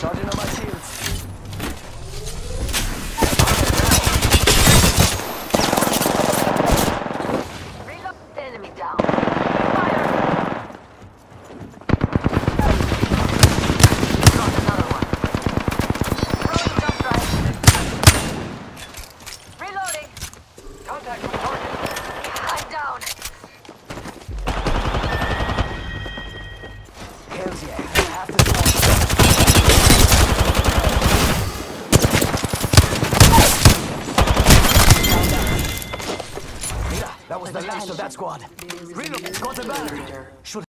Charging on my shields. Reload. Enemy down. Fire! Got that was the last of that squad. Reload. Got the banner. Should